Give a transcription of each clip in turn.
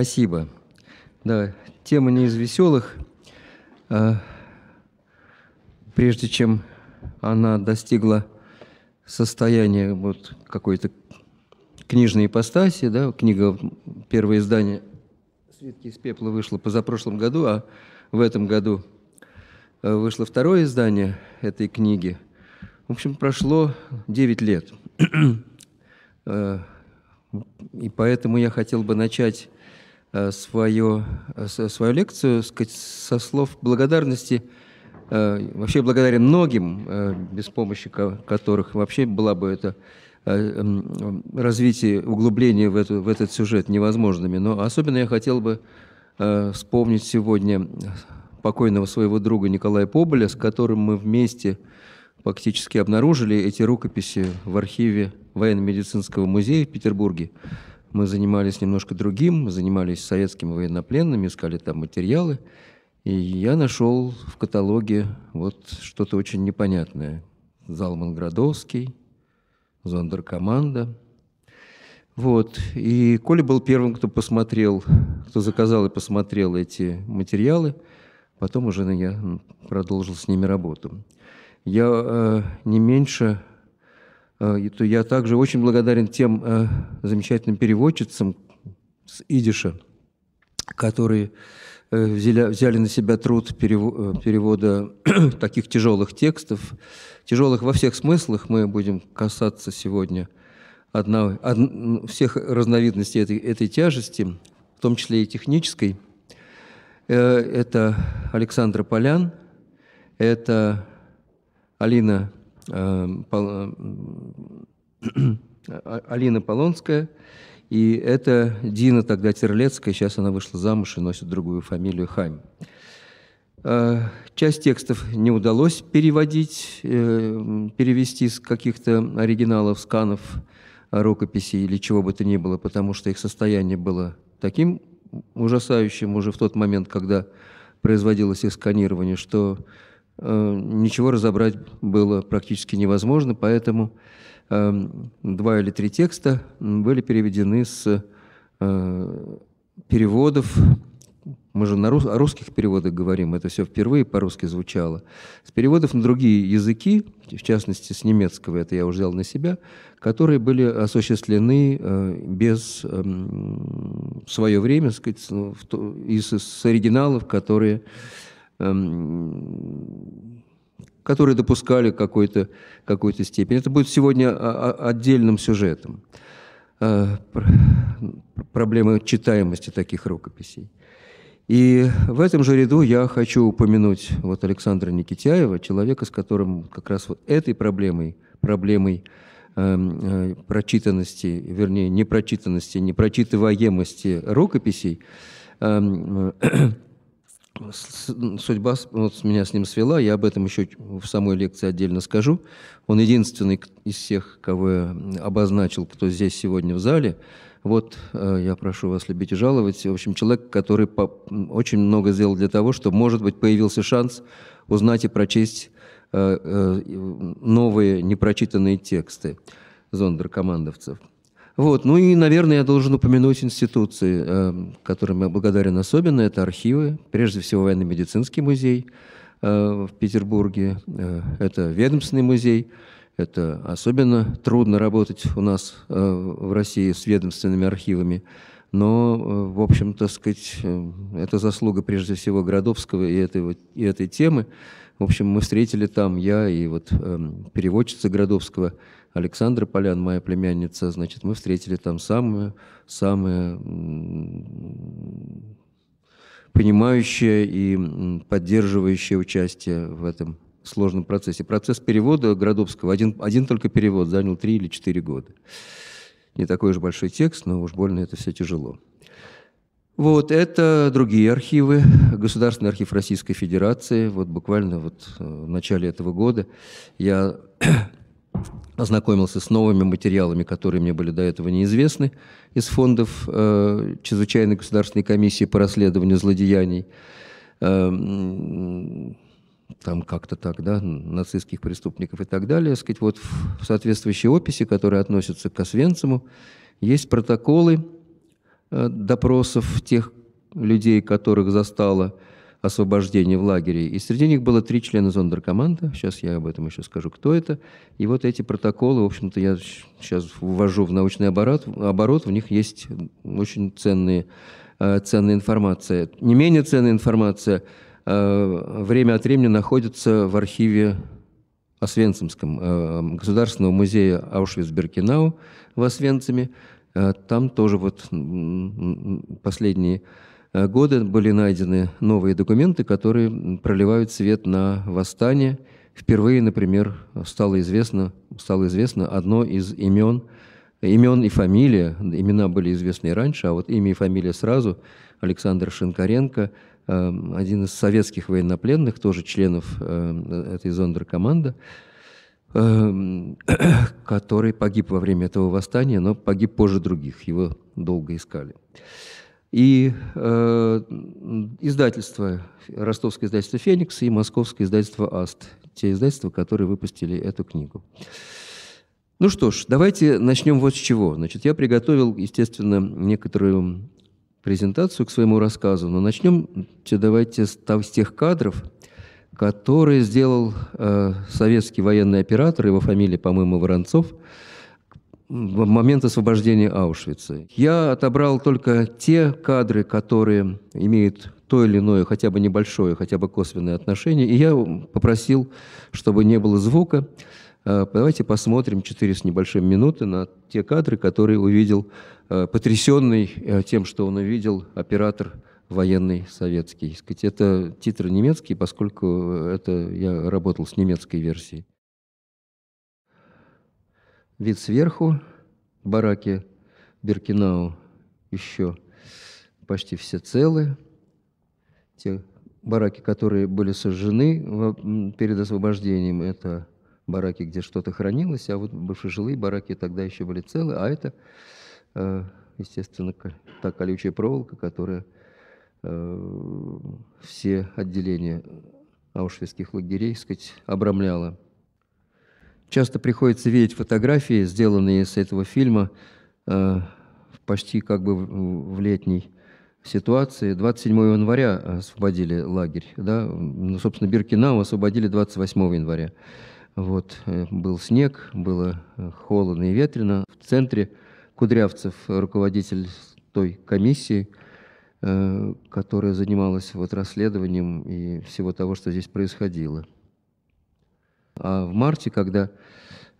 Спасибо. Да, тема не из веселых. А, прежде чем она достигла состояния вот какой-то книжной ипостаси, да, книга, первое издание «Свитки из пепла» вышло позапрошлом году, а в этом году э, вышло второе издание этой книги. В общем, прошло 9 лет. Э, и поэтому я хотел бы начать свою, свою лекцию сказать, со слов благодарности. Вообще благодарен многим, без помощи которых вообще была бы это развитие, углубление в, эту, в этот сюжет невозможными. Но особенно я хотел бы вспомнить сегодня покойного своего друга Николая Поболя, с которым мы вместе фактически обнаружили эти рукописи в архиве военно-медицинского музея в Петербурге. Мы занимались немножко другим, мы занимались советскими военнопленными, искали там материалы. И я нашел в каталоге вот что-то очень непонятное. Залман Градовский, Зондеркоманда. Вот. И Коля был первым, кто посмотрел, кто заказал и посмотрел эти материалы – Потом уже я продолжил с ними работу. Я э, не меньше, то я также очень благодарен тем э, замечательным переводчицам с идиша, которые э, взяли, взяли на себя труд перево, э, перевода таких тяжелых текстов, тяжелых во всех смыслах. Мы будем касаться сегодня одна, од, всех разновидностей этой, этой тяжести, в том числе и технической – Э, это Александр Полян, это Алина, э, Алина Полонская, и это Дина тогда Терлецкая, сейчас она вышла замуж и носит другую фамилию Хайм. Э, часть текстов не удалось переводить, перевести с каких-то оригиналов, сканов, рукописей или чего бы то ни было, потому что их состояние было таким ужасающим уже в тот момент, когда производилось их сканирование, что э, ничего разобрать было практически невозможно, поэтому э, два или три текста были переведены с э, переводов мы же на рус, о русских переводах говорим, это все впервые по-русски звучало. С переводов на другие языки, в частности с немецкого, это я уже взял на себя, которые были осуществлены э, без э, свое время, сказать, ну, из, с оригиналов, которые, э, которые допускали какой-то какой степень. Это будет сегодня отдельным сюжетом. Э, проблемы читаемости таких рукописей. И в этом же ряду я хочу упомянуть вот Александра Никитяева, человека, с которым как раз вот этой проблемой, проблемой эм, э, прочитанности, вернее, непрочитанности, непрочитываемости рукописей, э, судьба меня с ним свела, я об этом еще в самой лекции отдельно скажу. Он единственный из всех, кого я обозначил, кто здесь сегодня в зале – вот э, я прошу вас любить и жаловать. В общем, человек, который очень много сделал для того, чтобы, может быть, появился шанс узнать и прочесть э, э, новые непрочитанные тексты зондеркомандовцев. Вот. Ну и, наверное, я должен упомянуть институции, которым я благодарен особенно. Это архивы, прежде всего военно-медицинский музей в Петербурге, это ведомственный музей – это особенно трудно работать у нас э, в России с ведомственными архивами. Но, э, в общем, так сказать, э, это заслуга прежде всего Городовского и этой, и этой темы. В общем, мы встретили там, я и вот переводчица Городовского Александра Полян, моя племянница, значит, мы встретили там самое, самое понимающее и поддерживающее участие в этом сложном процессе. Процесс перевода Градовского, один, один только перевод занял три или четыре года. Не такой уж большой текст, но уж больно это все тяжело. Вот, это другие архивы. Государственный архив Российской Федерации. Вот буквально вот э, в начале этого года я ознакомился с новыми материалами, которые мне были до этого неизвестны, из фондов э, Чрезвычайной государственной комиссии по расследованию злодеяний. Э, там как-то так, да, нацистских преступников и так далее, сказать, вот в соответствующей описи, которая относится к Освенциму, есть протоколы допросов тех людей, которых застало освобождение в лагере. И среди них было три члена зондеркоманда. Сейчас я об этом еще скажу, кто это. И вот эти протоколы, в общем-то, я сейчас ввожу в научный оборот. оборот в них есть очень ценные, э, ценная информация. Не менее ценная информация э, время от времени находится в архиве Освенцимском, э, Государственного музея Аушвиц-Беркинау в Освенциме. Там тоже вот последние Э, годы были найдены новые документы, которые проливают свет на восстание. Впервые, например, стало известно, стало известно одно из имен, имен и фамилия. Имена были известны и раньше, а вот имя и фамилия сразу. Александр Шинкаренко, э, один из советских военнопленных, тоже членов э, этой зондеркоманды, который погиб во время этого восстания, но погиб позже других. Его долго искали. И э, издательство, ростовское издательство «Феникс» и московское издательство «Аст», те издательства, которые выпустили эту книгу. Ну что ж, давайте начнем вот с чего. Значит, я приготовил, естественно, некоторую презентацию к своему рассказу, но начнем давайте с, с тех кадров, которые сделал э, советский военный оператор, его фамилия, по-моему, Воронцов – в момент освобождения Аушвица. Я отобрал только те кадры, которые имеют то или иное, хотя бы небольшое, хотя бы косвенное отношение, и я попросил, чтобы не было звука. А, давайте посмотрим 4 с небольшим минуты на те кадры, которые увидел а, потрясенный а, тем, что он увидел оператор военный советский. Это титры немецкие, поскольку это я работал с немецкой версией. Вид сверху, бараки Беркинау еще почти все целы. Те бараки, которые были сожжены перед освобождением, это бараки, где что-то хранилось, а вот бывшие жилые бараки тогда еще были целы, а это, э, естественно, та колючая проволока, которая э, все отделения аушвицких лагерей, сказать, обрамляла. Часто приходится видеть фотографии, сделанные с этого фильма, э, почти как бы в летней ситуации. 27 января освободили лагерь, да, ну, собственно, Биркинау освободили 28 января. Вот, э, был снег, было э, холодно и ветрено. В центре Кудрявцев, руководитель той комиссии, которая занималась вот расследованием и всего того, что здесь происходило. А в марте, когда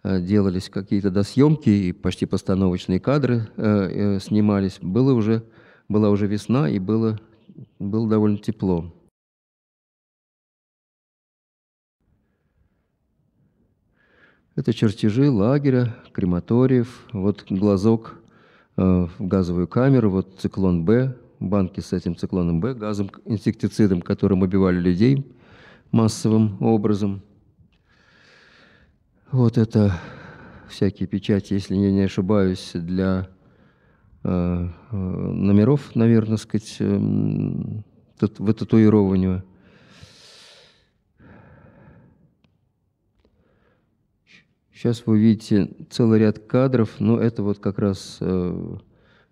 э, делались какие-то досъемки и почти постановочные кадры э, э, снимались, было уже, была уже весна и было, было довольно тепло. Это чертежи лагеря, крематориев, вот глазок э, в газовую камеру, вот циклон Б, банки с этим циклоном Б, газом, инсектицидом, которым убивали людей массовым образом – вот это всякие печати, если я не ошибаюсь, для э, э, номеров, наверное, сказать, э, тут, в татуированию. Сейчас вы увидите целый ряд кадров, но это вот как раз э,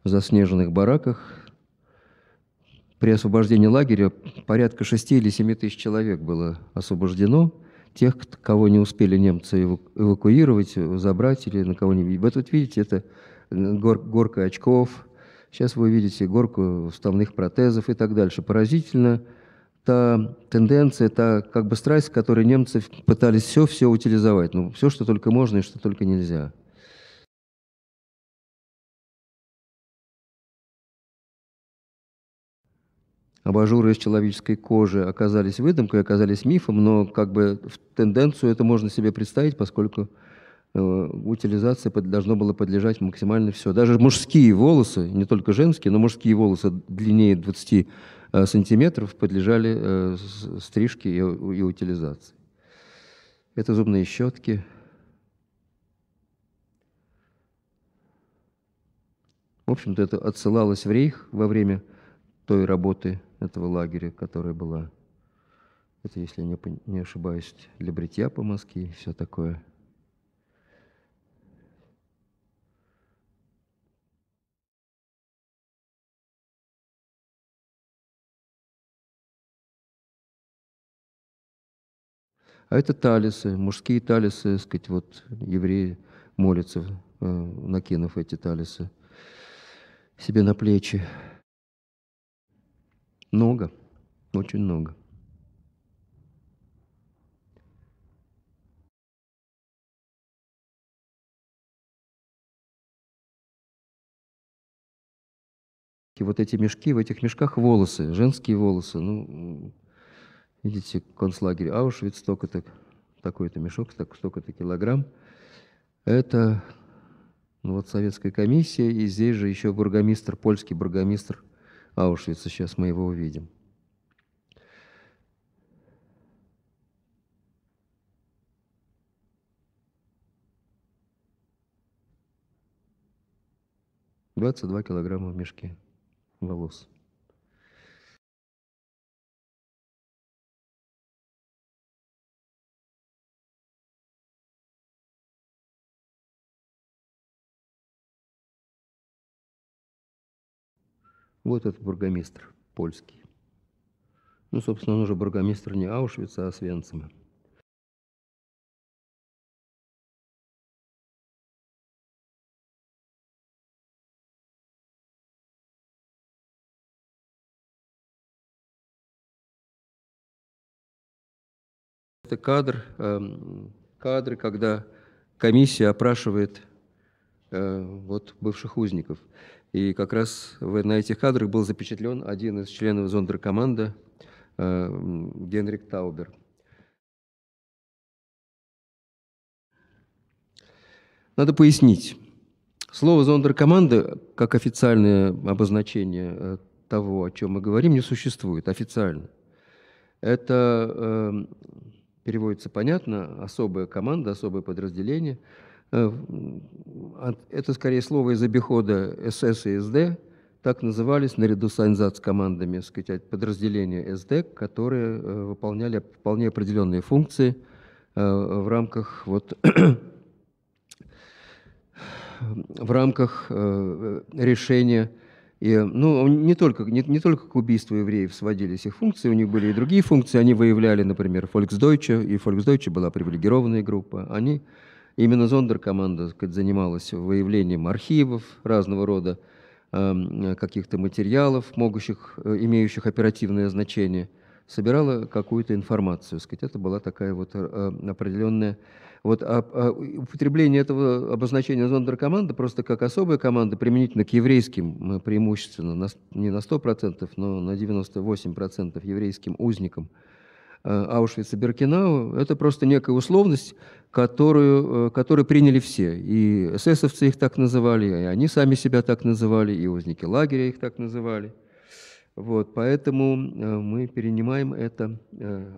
в заснеженных бараках. При освобождении лагеря порядка 6 или 7 тысяч человек было освобождено тех, кого не успели немцы эвакуировать, забрать или на кого-нибудь. Вот, вот видите, это гор, горка очков, сейчас вы видите горку вставных протезов и так дальше. Поразительно та тенденция, та как бы страсть, которой немцы пытались все-все утилизовать. Ну, все, что только можно и что только нельзя. Абажуры из человеческой кожи оказались выдумкой, оказались мифом, но как бы в тенденцию это можно себе представить, поскольку э, утилизации должно было подлежать максимально все. Даже мужские волосы, не только женские, но мужские волосы длиннее 20 э, сантиметров подлежали э, стрижке и, и утилизации. Это зубные щетки. В общем-то, это отсылалось в рейх во время той работы этого лагеря, которая была. Это, если не, не ошибаюсь, для бритья по Москве и все такое. А это талисы, мужские талисы, так сказать, вот евреи молятся, э, накинув эти талисы себе на плечи. Много, очень много. И вот эти мешки, в этих мешках волосы, женские волосы. Ну, видите, концлагерь Аушвиц, столько-то, такой-то мешок, столько-то килограмм. Это ну, вот советская комиссия, и здесь же еще бургомистр, польский бургомистр Аушвица, сейчас мы его увидим. Двадцать два килограмма в мешке волос. Вот этот бургомистр польский. Ну, собственно, он уже бургомистр не Аушвица, а Свенцима. Это кадр, эм, кадры, когда комиссия опрашивает э, вот, бывших узников. И как раз на этих кадрах был запечатлен один из членов зондеркоманды э, Генрик Таубер. Надо пояснить. Слово зондеркоманда, как официальное обозначение э, того, о чем мы говорим, не существует официально. Это переводится понятно, особая команда, особое подразделение. Э, это скорее слово из обихода СС и СД, так назывались наряду с Айнзац командами сказать, подразделения СД, которые э, выполняли вполне определенные функции э, в рамках вот, в рамках решения и, ну, не только, не, не только к убийству евреев сводились их функции, у них были и другие функции. Они выявляли, например, Volksdeutsche, и Volksdeutsche была привилегированная группа. Они, именно зондеркоманда сказать, занималась выявлением архивов разного рода, э, каких-то материалов, могущих, э, имеющих оперативное значение, собирала какую-то информацию. Сказать. Это была такая вот э, определенная вот а, а употребление этого обозначения зондеркоманда просто как особая команда применительно к еврейским преимущественно, не на 100%, но на 98% еврейским узникам э, Аушвица Беркинау, это просто некая условность, которую, э, которую приняли все. И эсэсовцы их так называли, и они сами себя так называли, и узники лагеря их так называли. Вот, поэтому э, мы перенимаем это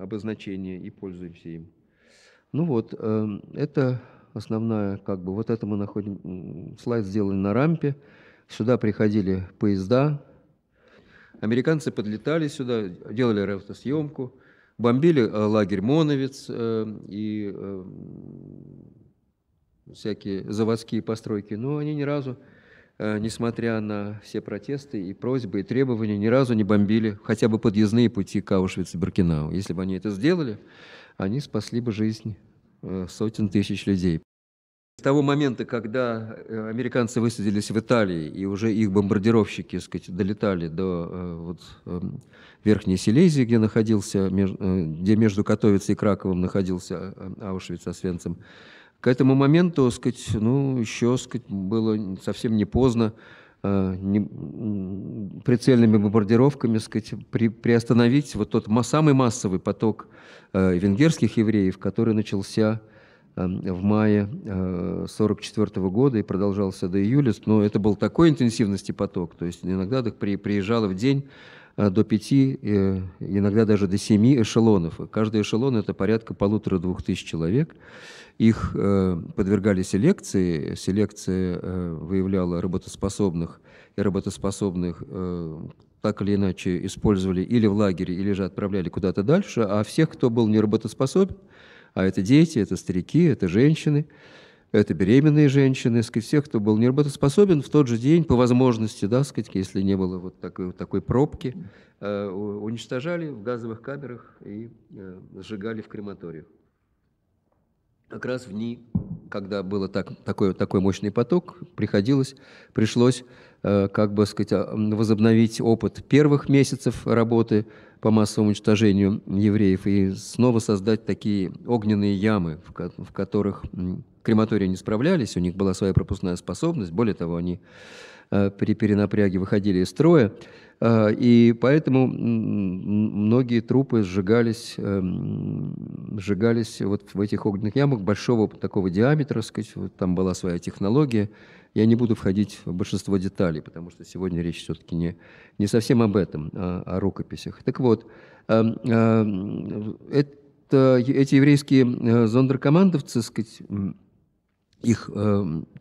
обозначение и пользуемся им. Ну вот, это основная, как бы, вот это мы находим, слайд сделан на рампе. Сюда приходили поезда. Американцы подлетали сюда, делали рафтосъемку, бомбили э, лагерь Моновец э, и э, всякие заводские постройки, но они ни разу, несмотря на все протесты и просьбы и требования, ни разу не бомбили хотя бы подъездные пути к Аушвиц-Биркенау. Если бы они это сделали, они спасли бы жизнь сотен тысяч людей. С того момента, когда э, американцы высадились в Италии, и уже их бомбардировщики сказать, долетали до э, вот, эм, Верхней Силезии, где, находился, где между Котовицей и Краковым находился Аушвиц Освенцим, к этому моменту сказать, ну, еще сказать, было совсем не поздно не, прицельными бомбардировками сказать, при, приостановить вот тот самый массовый поток Э, венгерских евреев, который начался в мае 1944 э, года и продолжался до июля. Но это был такой интенсивности поток, то есть иногда приезжало в день э, до пяти, иногда даже до семи эшелонов. Каждый эшелон – это порядка полутора-двух тысяч человек. Их подвергали селекции. Селекция выявляла работоспособных и работоспособных так или иначе использовали или в лагере, или же отправляли куда-то дальше, а всех, кто был неработоспособен, а это дети, это старики, это женщины, это беременные женщины, сказать, всех, кто был неработоспособен, в тот же день, по возможности, да, сказать, если не было вот такой, такой пробки, э, уничтожали в газовых камерах и э, сжигали в крематориях. как раз в дни, когда был так, такой, такой мощный поток, приходилось, пришлось, э, как бы сказать, а, возобновить опыт первых месяцев работы по массовому уничтожению евреев и снова создать такие огненные ямы, в, которых крематории не справлялись, у них была своя пропускная способность, более того, они э, при перенапряге выходили из строя. А, и поэтому многие трупы сжигались, эм, сжигались вот в этих огненных ямах большого такого диаметра, сказать, вот там была своя технология. Я не буду входить в большинство деталей, потому что сегодня речь все-таки не, не совсем об этом, а о рукописях. Так вот, эм, эм, это, эти еврейские э, зондеркомандовцы, сказать, их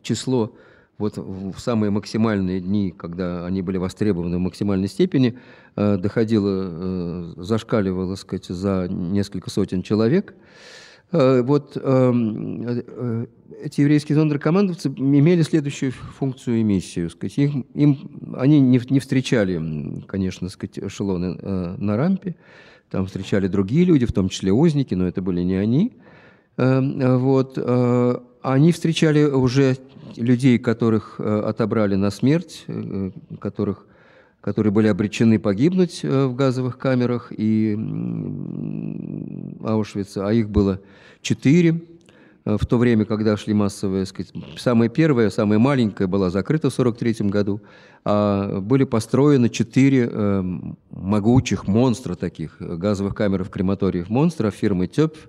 число вот в самые максимальные дни, когда они были востребованы в максимальной степени, э, доходило, э, зашкаливало, сказать, за несколько сотен человек. Э, вот эм, эти еврейские зондеркомандовцы имели следующую функцию и миссию. Сказать, им, им, они не, не встречали, конечно, сказать, эшелоны на рампе, там встречали другие люди, в том числе узники, но это были не они. Вот, они встречали уже людей, которых э, отобрали на смерть, э, которых, которые были обречены погибнуть э, в газовых камерах и Аушвица, а их было четыре в то время, когда шли массовые, сказать, самая первая, самая маленькая была закрыта в 1943 году, а были построены четыре э, могучих монстра таких, газовых камер в крематориях монстров фирмы ТЕПФ,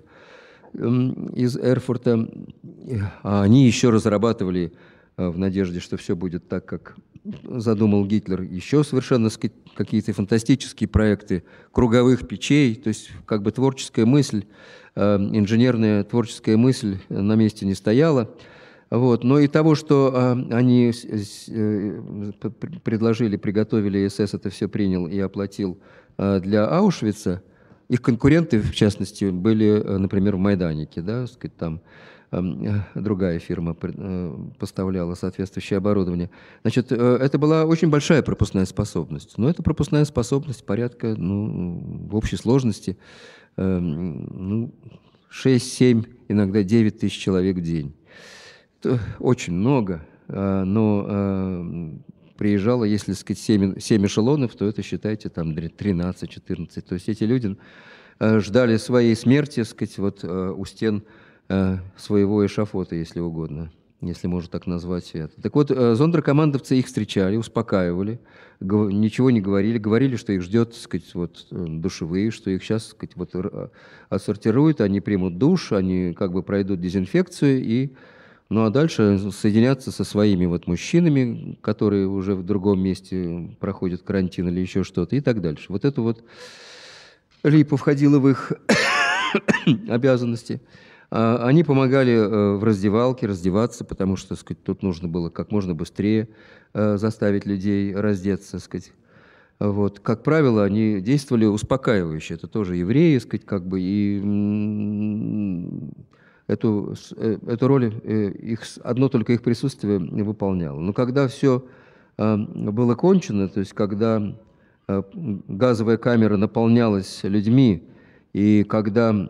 Эм, из Эрфурта. А они еще разрабатывали э, в надежде, что все будет так, как задумал Гитлер, еще совершенно какие-то фантастические проекты круговых печей, то есть как бы творческая мысль, э, инженерная творческая мысль на месте не стояла. Вот. Но и того, что э, они предложили, приготовили, СС это все принял и оплатил для Аушвица – их конкуренты, в частности, были, э, например, в Майданике, да, сказать, там э, другая фирма э, поставляла соответствующее оборудование. Значит, это была очень большая пропускная способность. Но это пропускная способность порядка, ну, в общей сложности, эм, ну, 6-7, иногда 9 тысяч человек в день. Это очень много, но приезжало, если сказать, 7, 7 эшелонов, то это, считайте, там 13-14. То есть эти люди э, ждали своей смерти, сказать, вот э, у стен э, своего эшафота, если угодно, если можно так назвать это. Так вот, зондеркомандовцы их встречали, успокаивали, ничего не говорили, говорили, что их ждет, сказать, вот, душевые, что их сейчас, сказать, вот, отсортируют, они примут душ, они как бы пройдут дезинфекцию и ну а дальше соединяться со своими вот мужчинами, которые уже в другом месте проходят карантин или еще что-то, и так дальше. Вот это вот Липа входило в их обязанности. А, они помогали э, в раздевалке раздеваться, потому что сказать, тут нужно было как можно быстрее э, заставить людей раздеться. Сказать. Вот. Как правило, они действовали успокаивающе. Это тоже евреи, сказать, как бы, и эту, э, эту роль их, одно только их присутствие выполняло. Но когда все было кончено, то есть когда газовая камера наполнялась людьми, и когда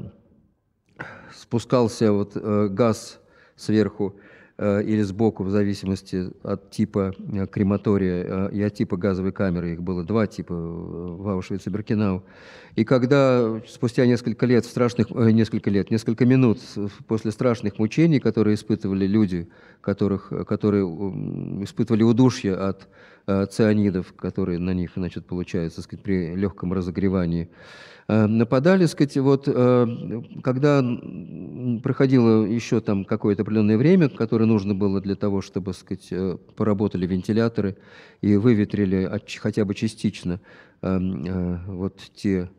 спускался вот газ сверху Э, или сбоку, в зависимости от типа э, крематория э, и от типа газовой камеры. Их было два типа в Аушвице и Беркинау. И когда спустя несколько лет, страшных, несколько лет, несколько минут после страшных мучений, которые испытывали люди, которых, которые испытывали удушье от цианидов, которые на них значит, получаются при легком разогревании, Э, нападали, сказать, вот, э, когда проходило еще там какое-то определенное время, которое нужно было для того, чтобы, сказать, э, поработали вентиляторы и выветрили хотя бы частично вот те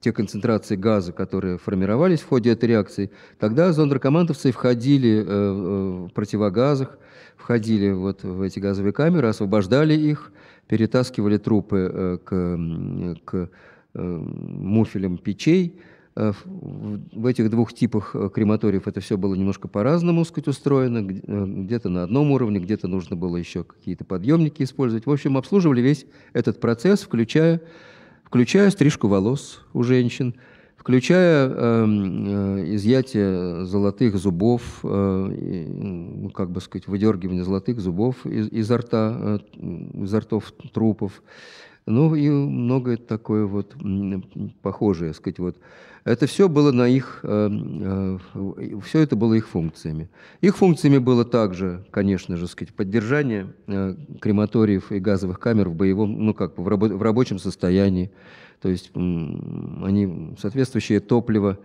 те концентрации газа, которые формировались в ходе этой реакции, тогда зондеркомандовцы входили в противогазах, входили вот в эти газовые камеры, освобождали их, перетаскивали трупы э, к, к э, муфелям печей. Э, в этих двух типах крематориев это все было немножко по-разному сказать, устроено. Где-то на одном уровне, где-то нужно было еще какие-то подъемники использовать. В общем, обслуживали весь этот процесс, включая, включая стрижку волос у женщин, включая э, изъятие золотых зубов, э, ну, как бы сказать, выдергивание золотых зубов из, изо рта, э, изо ртов трупов, ну и многое такое вот похожее, сказать, вот. Это все было на их, э, э, все это было их функциями. Их функциями было также, конечно же, сказать, поддержание э, крематориев и газовых камер в боевом, ну как в, рабо в рабочем состоянии. То есть они соответствующее топливо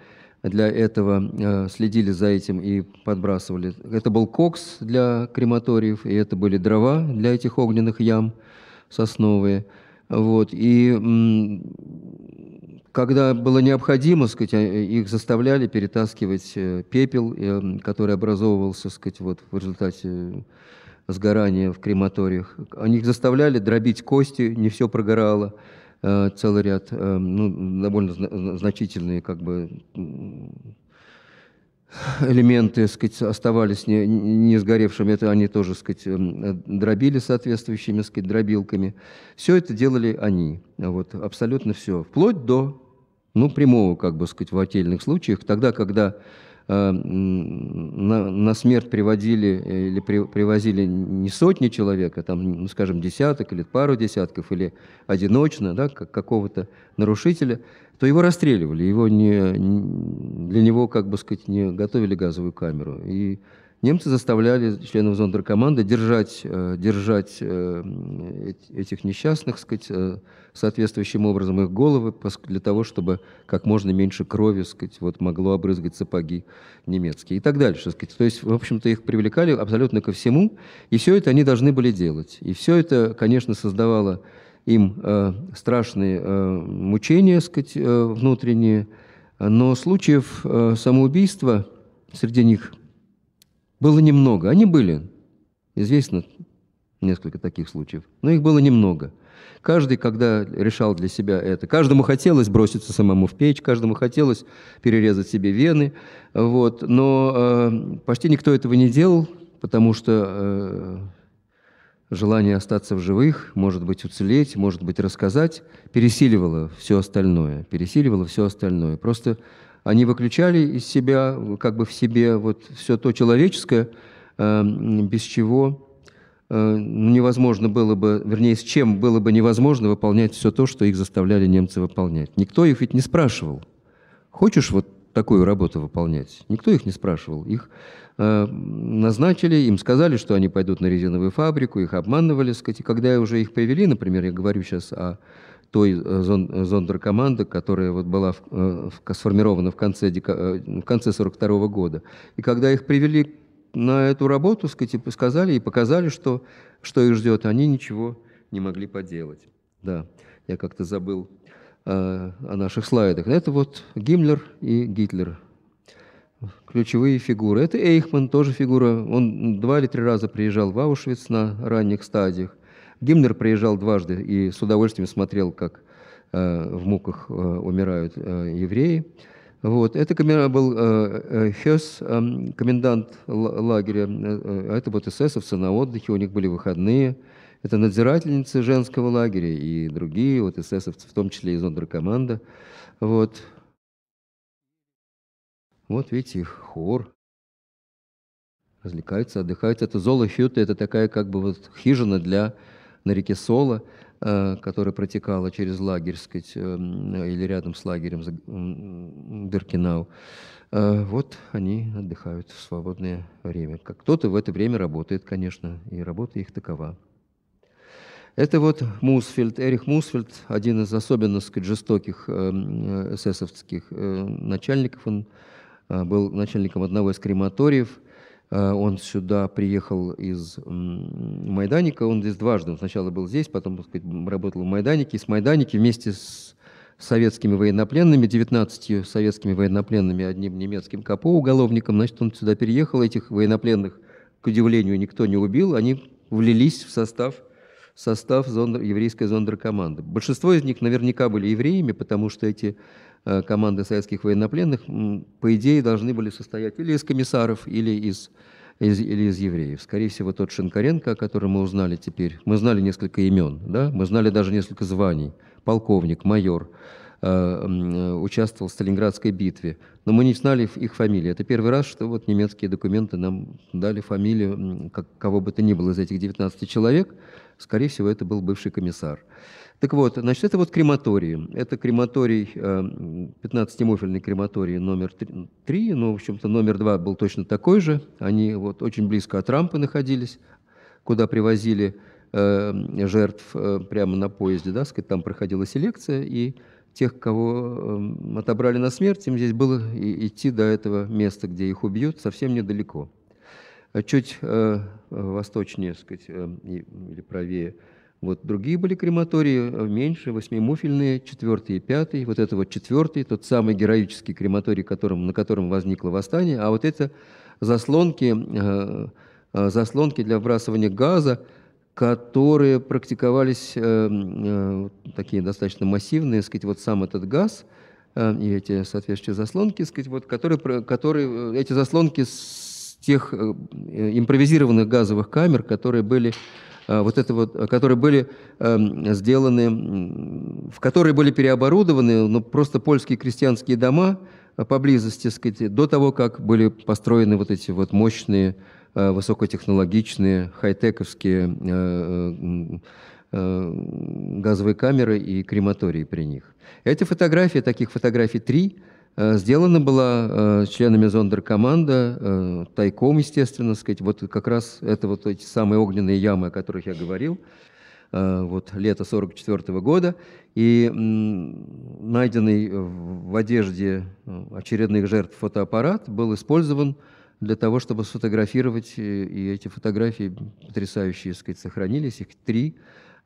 для этого следили за этим и подбрасывали. Это был кокс для крематориев, и это были дрова для этих огненных ям сосновые. Вот. И когда было необходимо, сказать, э, их заставляли перетаскивать э, пепел, э, который образовывался сказать, вот, в результате сгорания в крематориях. Они их заставляли дробить кости, не все прогорало, целый ряд, ну, довольно значительные как бы, элементы сказать, оставались не, не сгоревшими, это они тоже сказать, дробили соответствующими сказать, дробилками. Все это делали они, вот, абсолютно все, вплоть до ну, прямого, как бы сказать, в отдельных случаях, тогда, когда э, на, на смерть приводили э, или при, привозили не сотни человек, а там, ну, скажем, десяток или пару десятков, или одиночно, да, как какого-то нарушителя, то его расстреливали, его не, для него, как бы сказать, не готовили газовую камеру. И Немцы заставляли членов зондеркоманды держать, э, держать э, этих несчастных, сказать, э, соответствующим образом их головы, для того, чтобы как можно меньше крови сказать, вот, могло обрызгать сапоги немецкие и так дальше. Сказать. То есть, в общем-то, их привлекали абсолютно ко всему, и все это они должны были делать. И все это, конечно, создавало им страшные мучения сказать, внутренние, но случаев самоубийства среди них было немного. Они были, известно несколько таких случаев, но их было немного. Каждый, когда решал для себя это, каждому хотелось броситься самому в печь, каждому хотелось перерезать себе вены, вот, но э, почти никто этого не делал, потому что э, желание остаться в живых, может быть, уцелеть, может быть, рассказать, пересиливало все остальное, пересиливало все остальное. Просто они выключали из себя, как бы в себе вот все то человеческое, э, без чего э, невозможно было бы, вернее, с чем было бы невозможно выполнять все то, что их заставляли немцы выполнять. Никто их ведь не спрашивал, хочешь вот такую работу выполнять? Никто их не спрашивал. Их э, назначили, им сказали, что они пойдут на резиновую фабрику, их обманывали, сказать, и когда уже их привели, например, я говорю сейчас о той э, зон, зондеркоманды, которая вот была в, э, в, сформирована в конце, в конце 42 года. И когда их привели на эту работу, сказать, сказали и показали, что, что их ждет, они ничего не могли поделать. Да, я как-то забыл э, о наших слайдах. Это вот Гиммлер и Гитлер. Ключевые фигуры. Это Эйхман, тоже фигура. Он два или три раза приезжал в Аушвиц на ранних стадиях. Гимнер приезжал дважды и с удовольствием смотрел, как э, в муках э, умирают э, евреи. Вот. Это был э, Хёс, э, комендант лагеря, э, это вот эсэсовцы на отдыхе, у них были выходные. Это надзирательницы женского лагеря и другие вот эсэсовцы, в том числе и зондеркоманда. Вот. Вот видите, их хор. Развлекаются, отдыхают. Это Хюта, это такая как бы вот хижина для на реке Сола, э, которая протекала через лагерь, сказать, э, или рядом с лагерем Деркинау. Э, вот они отдыхают в свободное время. Кто-то в это время работает, конечно, и работа их такова. Это вот Мусфельд, Эрих Мусфельд, один из особенно сказать, жестоких эсэсовских начальников. Он был начальником одного из крематориев – Э, он сюда приехал из Майданика, он здесь дважды, он сначала был здесь, потом так сказать, работал в Майданике, и с Майданики вместе с советскими военнопленными, 19 советскими военнопленными, одним немецким КАПО, уголовником, значит, он сюда переехал, этих военнопленных, к удивлению, никто не убил, они влились в состав, состав зондер, еврейской зондеркоманды. Большинство из них наверняка были евреями, потому что эти Э, команды советских военнопленных, по идее, должны были состоять или из комиссаров, или из, из, или из евреев. Скорее всего, тот Шинкаренко, о котором мы узнали теперь, мы знали несколько имен, да? мы знали даже несколько званий, полковник, майор, участвовал в Сталинградской битве. Но мы не знали их фамилии. Это первый раз, что вот немецкие документы нам дали фамилию как, кого бы то ни было из этих 19 человек. Скорее всего, это был бывший комиссар. Так вот, значит, это вот крематорий. Это крематорий, 15-муфельный крематорий номер 3, ну, в общем-то, номер 2 был точно такой же. Они вот очень близко от рампы находились, куда привозили э, жертв э, прямо на поезде, да, сказать, там проходила селекция, и тех, кого э, отобрали на смерть, им здесь было идти до этого места, где их убьют, совсем недалеко. Чуть э, восточнее, сказать, э, или правее – вот другие были крематории э, меньше, восьмимуфельные, четвертый и пятый. Вот это вот четвертый, тот самый героический крематорий, которым, на котором возникло восстание. А вот это заслонки, э, э, заслонки для вбрасывания газа, которые практиковались, такие достаточно массивные, сказать, вот сам этот газ и эти соответствующие заслонки, сказать, вот, которые, которые, эти заслонки с тех импровизированных газовых камер, которые были вот это вот, э, которые были эм, сделаны, в которые были переоборудованы ну, просто польские крестьянские дома э, поблизости, сказать, до того, как были построены вот эти вот мощные, высокотехнологичные, хай-тековские газовые камеры и крематории при них. Эти фотографии, таких фотографий три – Э, сделана была э, членами зондеркоманда, э, тайком, естественно, сказать, вот как раз это вот эти самые огненные ямы, о которых я говорил, вот лето 44 года, и найденный в одежде очередных жертв фотоаппарат был использован для того, чтобы сфотографировать, и эти фотографии потрясающие, сказать, сохранились, их три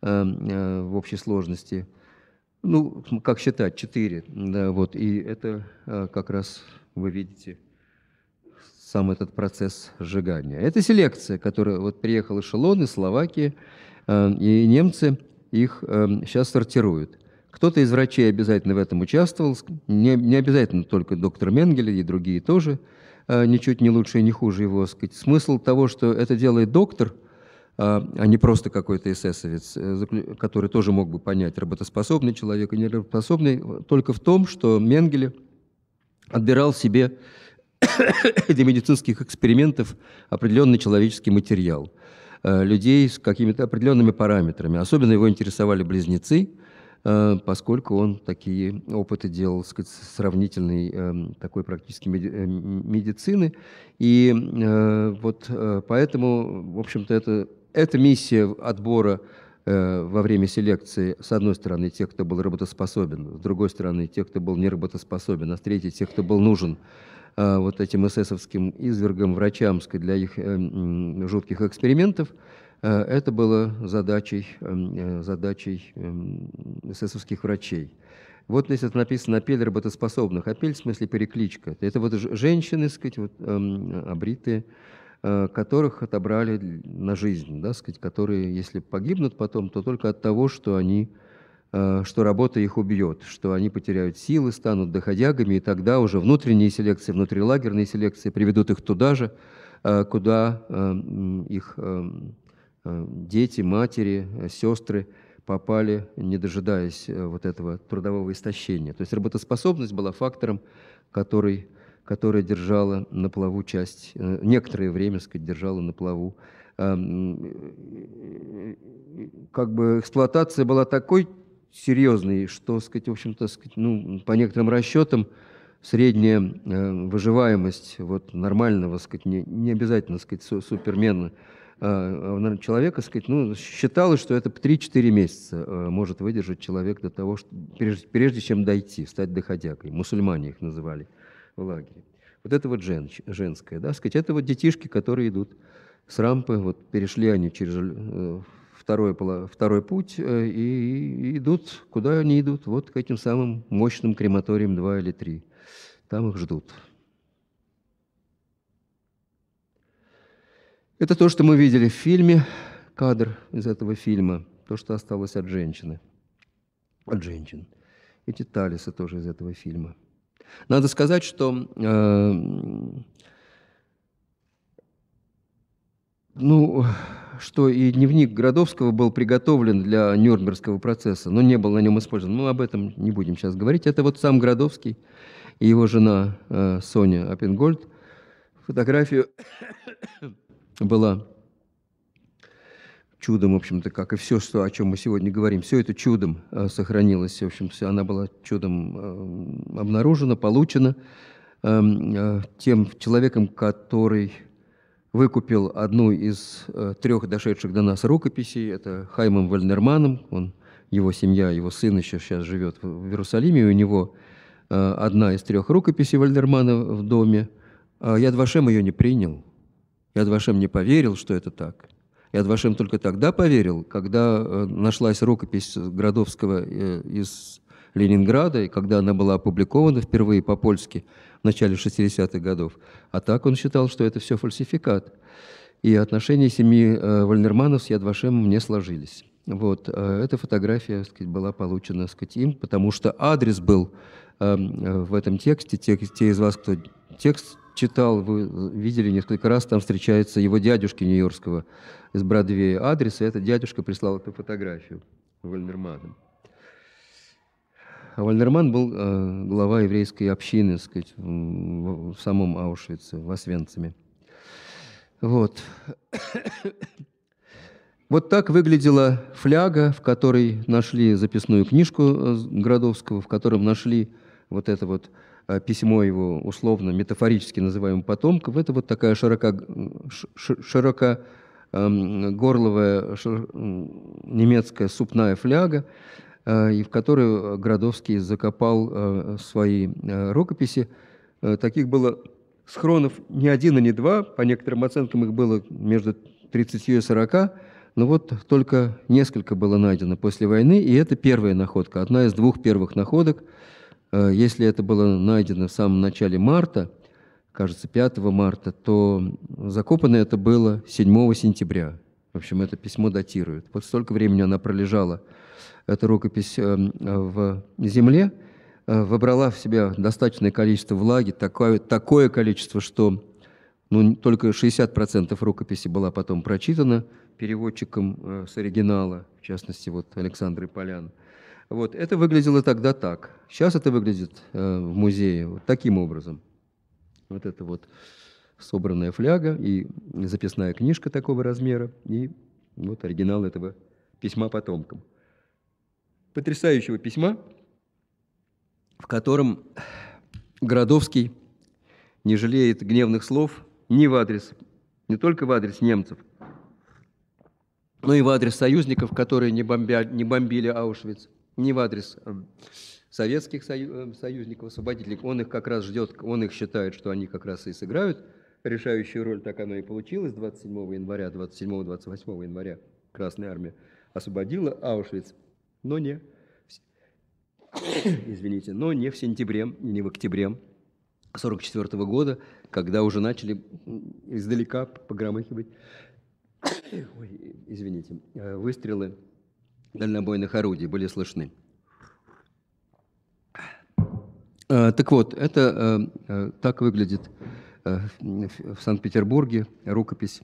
в общей сложности – ну, как считать, четыре. Да, вот, и это а, как раз вы видите сам этот процесс сжигания. Это селекция, которая вот приехал эшелон из Словакии, а, и немцы их сейчас а, сортируют. Кто-то из врачей обязательно в этом участвовал, не, не обязательно только доктор Менгеле и другие тоже, ничуть не лучше и не хуже его. Сказать. Смысл того, что это делает доктор – а, а не просто какой-то эсэсовец, э, который тоже мог бы понять, работоспособный человек и неработоспособный, только в том, что Менгеле отбирал себе для медицинских экспериментов определенный человеческий материал, э, людей с какими-то определенными параметрами. Особенно его интересовали близнецы, э, поскольку он такие опыты делал сказать, сравнительной такой практически медицины. И вот поэтому, в общем-то, это эта миссия отбора э, во время селекции, с одной стороны, тех, кто был работоспособен, с другой стороны, тех, кто был неработоспособен, а с третьей, тех, кто был нужен э, вот этим эсэсовским извергам, врачам для их э, жутких экспериментов, это было задачей, задачей эсэсовских врачей. Вот здесь это написано «апель работоспособных». Апель в смысле перекличка. Это вот женщины, сказать, вот, обритые, Э, которых отобрали на жизнь, да, сказать, которые, если погибнут потом, то только от того, что они, э, что работа их убьет, что они потеряют силы, станут доходягами, и тогда уже внутренние селекции, внутрилагерные селекции приведут их туда же, э, куда их дети, матери, сестры попали, не дожидаясь вот этого трудового истощения. То есть работоспособность была фактором, который которая держала на плаву часть, э, некоторое время, сказать, держала на плаву. Как бы эксплуатация была такой серьезной, что, сказать, в общем-то, ну, по некоторым расчетам, средняя э, выживаемость вот, нормального, сказать, не, не обязательно сказать, супермена а, человека, сказать, ну, считалось, что это 3-4 месяца э, может выдержать человек до того, что, прежде, прежде чем дойти, стать доходягой. Мусульмане их называли в лагере. Вот это вот жен, женское, да, сказать, это вот детишки, которые идут с рампы, вот перешли они через э, второй, второй путь э, и, и идут, куда они идут? Вот к этим самым мощным крематориям 2 или 3. Там их ждут. Это то, что мы видели в фильме, кадр из этого фильма, то, что осталось от женщины, от женщин. Эти талисы тоже из этого фильма – надо сказать, что э, ну, что и дневник Градовского был приготовлен для Нюрнбергского процесса, но не был на нем использован. Мы об этом не будем сейчас говорить. Это вот сам Градовский и его жена э, Соня Аппенгольд. Фотографию была чудом, в общем-то, как и все, что, о чем мы сегодня говорим, все это чудом э, сохранилось. В общем, все, она была чудом э, обнаружена, получена эм, э, тем человеком, который выкупил одну из э, трех дошедших до нас рукописей. Это Хаймом Вальнерманом. Он, его семья, его сын еще сейчас живет в, Иерусалиме. У него э, одна из трех рукописей Вальнермана в доме. А Яд Вашем ее не принял. Яд Вашем не поверил, что это так. Яд Вашем только тогда поверил, когда э, нашлась рукопись Градовского э, из Ленинграда, и когда она была опубликована впервые по-польски в начале 60-х годов. А так он считал, что это все фальсификат. И отношения семьи э, Вальнерманов с Ядвашемом не сложились. Вот. Эта фотография сказать, была получена сказать, им, потому что адрес был э, в этом тексте. Те, те из вас, кто текст читал, вы видели несколько раз, там встречается его дядюшки Нью-Йоркского из Бродвея адрес, и этот дядюшка прислал эту фотографию Вальнерманом. Вальнерман был э, глава еврейской общины, сказать, в, в самом Аушвице, в Освенциме. Вот. Вот так выглядела фляга, в которой нашли записную книжку э, Градовского, в котором нашли вот это вот письмо его, условно, метафорически называемым потомков. Это вот такая широко, широко эм, горловая немецкая супная фляга, Э, и в которую Градовский закопал э, свои э, рукописи. Таких было схронов не один и не два, по некоторым оценкам их было между 30 и 40, но вот только несколько было найдено после войны, и это первая находка, одна из двух первых находок. Если это было найдено в самом начале марта, кажется, 5 марта, то закопано это было 7 сентября. В общем, это письмо датирует. Вот столько времени она пролежала эта рукопись э, в земле, э, вобрала в себя достаточное количество влаги, такое, такое количество, что ну, только 60% рукописи была потом прочитана переводчиком э, с оригинала, в частности, вот Александрой Полян. Вот, это выглядело тогда так. Сейчас это выглядит в музее вот таким образом. Вот это вот собранная фляга и записная книжка такого размера, и вот оригинал этого письма потомкам потрясающего письма, в котором Городовский не жалеет гневных слов ни в адрес, не только в адрес немцев, но и в адрес союзников, которые не, бомбя, не бомбили Аушвиц, не в адрес э, советских сою, э, союзников, освободителей. Он их как раз ждет, он их считает, что они как раз и сыграют решающую роль. Так оно и получилось 27 января, 27-28 января Красная Армия освободила Аушвиц – но не, извините, но не в сентябре, не в октябре 1944 года, когда уже начали издалека погромыхивать, ой, извините, э, выстрелы дальнобойных орудий были слышны. Э, так вот, это э, так выглядит в Санкт-Петербурге рукопись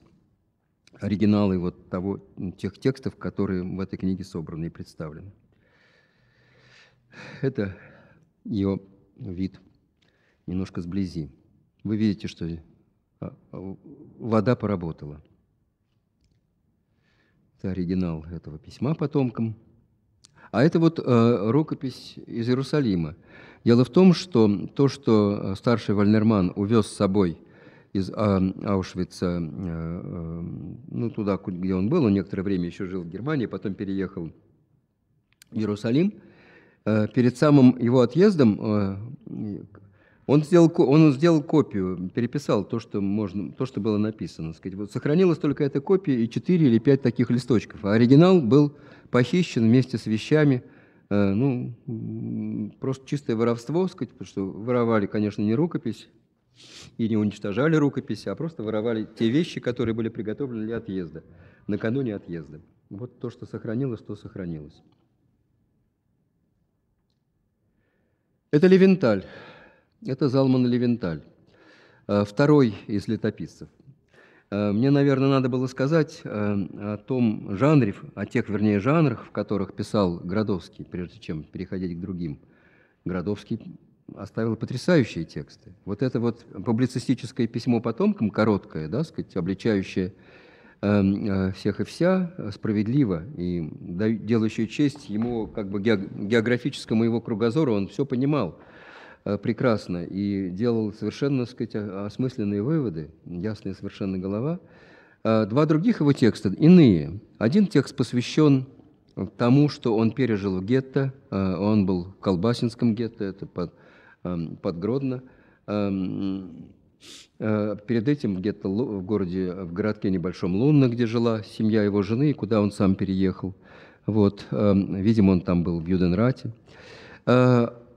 оригиналы вот того, тех текстов, которые в этой книге собраны и представлены. Это ее вид немножко сблизи. Вы видите, что а, а, вода поработала. Это оригинал этого письма потомкам. А это вот э, рукопись из Иерусалима. Дело в том, что то, что старший Вальнерман увез с собой – из а, Аушвица, э, э, ну, туда, где он был, он некоторое время еще жил в Германии, потом переехал в Иерусалим. Э, перед самым его отъездом он сделал, он сделал копию, переписал то, что, можно, то, что было написано. Сказать. Вот сохранилась только эта копия и четыре или пять таких листочков. А оригинал был похищен вместе с вещами. Ну, просто чистое воровство, сказать, потому что воровали, конечно, не рукопись, и не уничтожали рукописи, а просто воровали те вещи, которые были приготовлены для отъезда, накануне отъезда. Вот то, что сохранилось, то сохранилось. Это Левенталь. Это Залман Левенталь. А, второй из летописцев. Э, мне, наверное, надо было сказать э, о том жанре, о тех, вернее, жанрах, в которых писал Градовский, прежде чем переходить к другим. Градовский оставил потрясающие тексты. Вот это вот публицистическое письмо потомкам, короткое, да, сказать, обличающее э, всех и вся, справедливо и делающее честь ему, как бы географическому его кругозору, он все понимал – Э, прекрасно и делал совершенно, так сказать, осмысленные выводы, ясная совершенно голова. Э, два других его текста иные. Один текст посвящен тому, что он пережил в гетто. Э, он был в Колбасинском гетто, это под, эм, под Гродно. Эм, перед этим где-то в городе, в городке небольшом Лунно, где жила семья его жены, и куда он сам переехал. Вот, эм, видимо, он там был в Юденрате.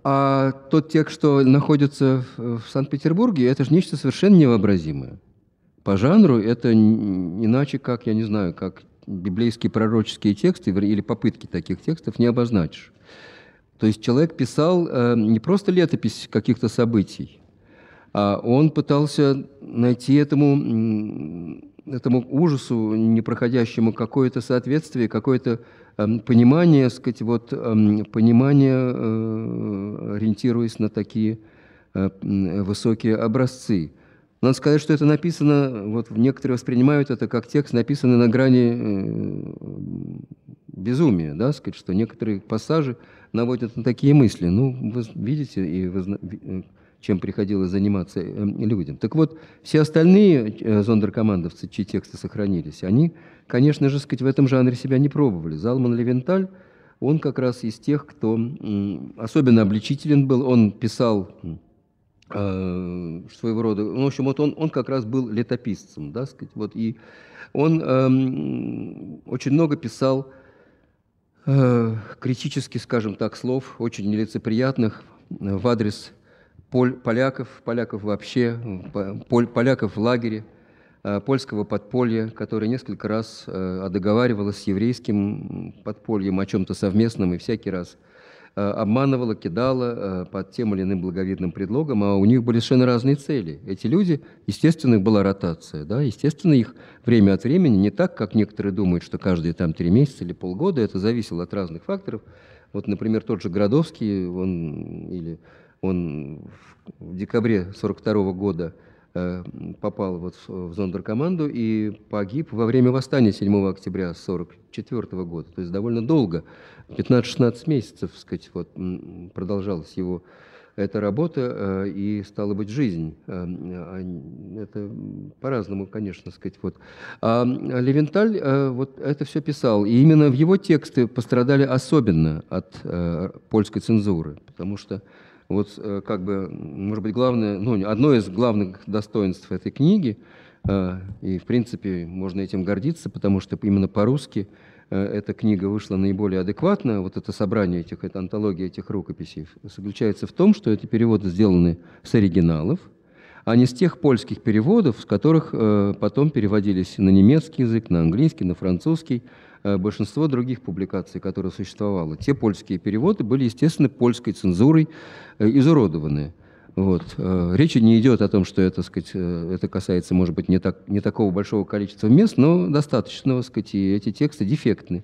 А тот текст, что находится в Санкт-Петербурге, это же нечто совершенно невообразимое. По жанру это иначе, как, я не знаю, как библейские пророческие тексты или попытки таких текстов не обозначишь. То есть человек писал э, не просто летопись каких-то событий, а он пытался найти этому, этому ужасу непроходящему какое-то соответствие, какое-то понимание, сказать, вот, эм, понимание, э, ориентируясь на такие э, высокие образцы. Надо сказать, что это написано, вот некоторые воспринимают это как текст, написанный на грани э, безумия, да, сказать, что некоторые пассажи наводят на такие мысли. Ну, вы видите, и вы, чем приходилось заниматься людям. Так вот, все остальные зондеркомандовцы, чьи тексты сохранились, они конечно же, сказать, в этом жанре себя не пробовали. Залман Левенталь, он как раз из тех, кто особенно обличителен был, он писал э, своего рода, ну, в общем, вот он, он как раз был летописцем, да, сказать, вот, и он э, очень много писал э, критически, скажем так, слов, очень нелицеприятных в адрес поль, поляков, поляков вообще, поль, поляков в лагере, Э, польского подполья, которое несколько раз э, договаривалось с еврейским подпольем о чем-то совместном и всякий раз э, обманывала, кидала под тем или иным благовидным предлогом, а у них были совершенно разные цели. Эти люди, естественно, их была ротация, да, естественно, их время от времени, не так, как некоторые думают, что каждые там три месяца или полгода, это зависело от разных факторов. Вот, например, тот же Градовский, он, или он в декабре 42 года Э, попал вот в зондеркоманду и погиб во время восстания 7 октября 1944 года. То есть довольно долго, 15-16 месяцев, сказать, вот, продолжалась его эта работа э, и, стала быть, жизнь. Э, а, это по-разному, конечно, сказать. Вот. А Левенталь вот это все писал, и именно в его тексты пострадали особенно от польской цензуры, потому что вот э, как бы, может быть, главное, ну, одно из главных достоинств этой книги, э, и, в принципе, можно этим гордиться, потому что именно по-русски э, эта книга вышла наиболее адекватно, вот это собрание этих, эта антология этих рукописей, заключается в том, что эти переводы сделаны с оригиналов, а не с тех польских переводов, с которых потом переводились на немецкий язык, на английский, на французский, Э, большинство других публикаций, которые существовало. Те польские переводы были, естественно, польской цензурой э, изуродованы. Вот. Э, речи не идет о том, что это, сказать, это касается, может быть, не, так, не такого большого количества мест, но достаточного, сказать, и эти тексты дефектны.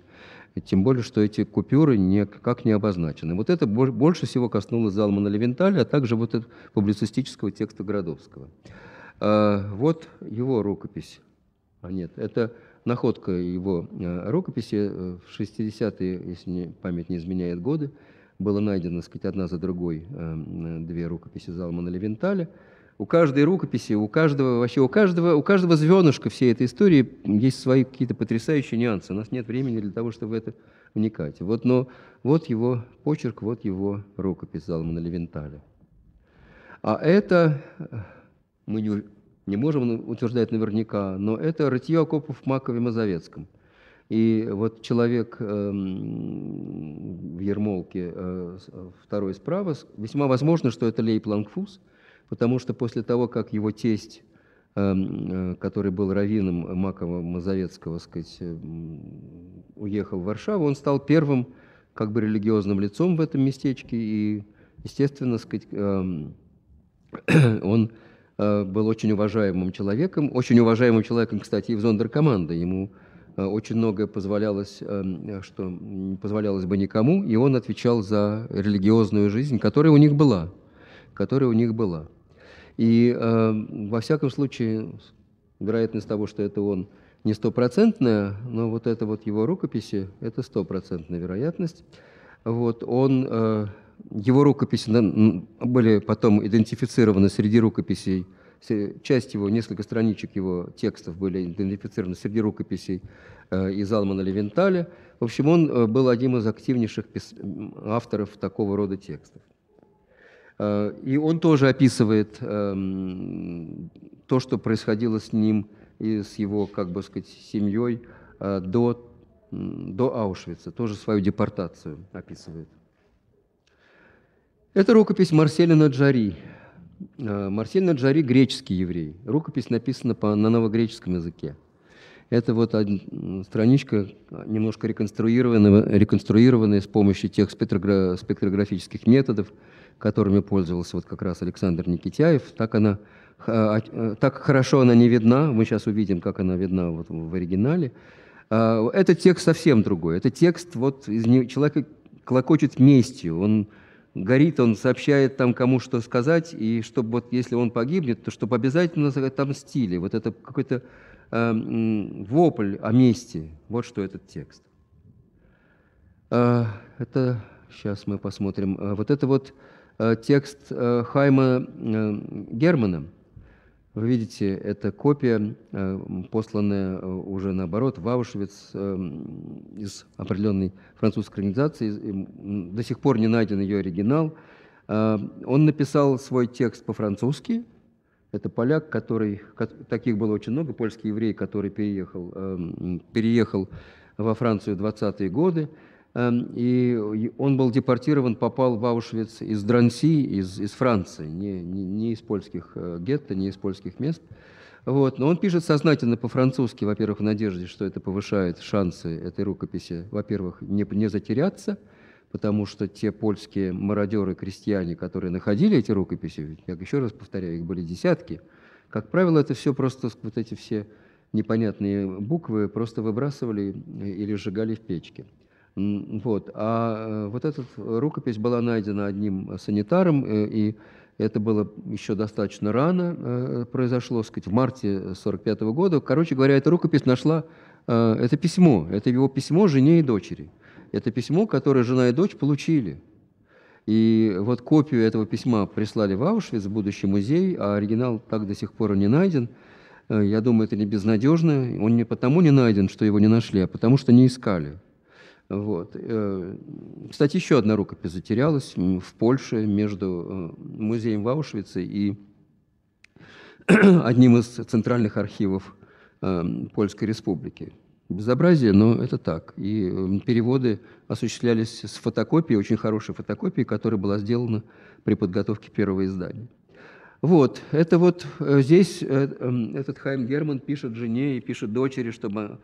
Тем более, что эти купюры никак не обозначены. Вот это больше всего коснулось Залмана Левенталя, а также вот этого публицистического текста Городовского. Вот его рукопись. А нет, это находка его э, рукописи э, в 60-е, если память не изменяет годы, было найдено, так сказать, одна за другой э, две рукописи Залмана Левенталя. У каждой рукописи, у каждого, вообще у каждого, у каждого звенышка всей этой истории есть свои какие-то потрясающие нюансы. У нас нет времени для того, чтобы в это вникать. Вот, но вот его почерк, вот его рукопись Залмана Левенталя. А это мы не, не можем утверждать наверняка, но это рытье окопов в Макове Мазовецком. И вот человек э, в Ермолке, э, второй справа, весьма возможно, что это Лейп Лангфус, потому что после того, как его тесть, э, который был раввином Макова Мазовецкого, сказать, э, уехал в Варшаву, он стал первым как бы религиозным лицом в этом местечке, и, естественно, сказать, э, он был очень уважаемым человеком, очень уважаемым человеком, кстати, и в зондеркоманде. Ему очень многое позволялось, что не позволялось бы никому, и он отвечал за религиозную жизнь, которая у них была, которая у них была. И во всяком случае, вероятность того, что это он не стопроцентная, но вот это вот его рукописи, это стопроцентная вероятность. Вот он, э, его рукописи были потом идентифицированы среди рукописей, часть его, несколько страничек его текстов были идентифицированы среди рукописей э, из Алмана Левенталя. В общем, он э, был одним из активнейших авторов такого рода текстов. И он тоже описывает эм, то, что происходило с ним и с его, как бы сказать, семьей до до Аушвица, тоже свою депортацию описывает. Это рукопись Марселя Наджари. Э, Марсель Наджари – греческий еврей. Рукопись написана по, на новогреческом языке. Это вот страничка, немножко реконструированная, реконструированная с помощью тех спектрографических методов, которыми пользовался вот как раз Александр Никитяев. Так, она, а, э, так хорошо она не видна, мы сейчас увидим, как она видна вот в оригинале. А, этот текст совсем другой. Это текст, вот из него человек клокочет местью, он горит, он сообщает там кому что сказать, и чтобы вот если он погибнет, то чтобы обязательно там стиле. Вот это какой-то э, вопль о мести. Вот что этот текст. Э, это, сейчас мы посмотрим, вот это вот текст э, Хайма э, Германа – вы видите, это копия, э, посланная э, уже наоборот в Аушвиц э, из определенной французской организации. До сих пор не найден ее оригинал. Он написал свой текст по-французски. Это поляк, который, таких было очень много, польский еврей, который переехал, переехал во Францию в 20-е годы. Эм, и он был депортирован, попал в Аушвиц из Дранси, из, из Франции, не, не, не из польских э, гетто, не из польских мест. Вот. Но он пишет сознательно по-французски, во-первых, в надежде, что это повышает шансы этой рукописи, во-первых, не, не затеряться, потому что те польские мародеры, крестьяне, которые находили эти рукописи, я еще раз повторяю, их были десятки, как правило, это все просто вот эти все непонятные буквы просто выбрасывали или сжигали в печке. Вот. А э, вот эта рукопись была найдена одним санитаром, э, и это было еще достаточно рано э, произошло, сказать, в марте 1945 года. Короче говоря, эта рукопись нашла, это письмо, это его письмо жене и дочери. Это письмо, которое жена и дочь получили. И вот копию этого письма прислали в Аушвиц, в будущий музей, а оригинал так до сих пор и не найден. Я думаю, это не безнадежно. Он не потому не найден, что его не нашли, а потому что не искали. Вот. Э, кстати, еще одна рукопись затерялась в Польше между э, музеем в и одним из центральных архивов э, Польской Республики. Безобразие, но это так. И переводы осуществлялись с фотокопией, очень хорошей фотокопией, которая была сделана при подготовке первого издания. Вот, это вот здесь этот Хайм Герман пишет жене и пишет дочери, чтобы